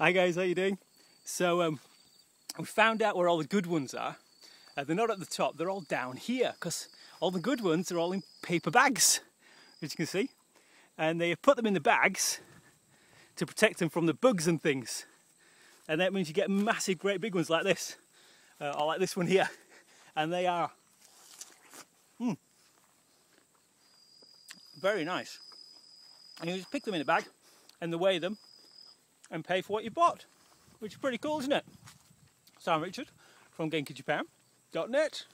Hi guys, how you doing? So um, we found out where all the good ones are. Uh, they're not at the top, they're all down here because all the good ones are all in paper bags, as you can see. And they have put them in the bags to protect them from the bugs and things. And that means you get massive, great big ones like this, uh, or like this one here. And they are mm, very nice. And you just pick them in the bag and they weigh them and pay for what you bought, which is pretty cool, isn't it? So I'm Richard from GenkiJapan.net.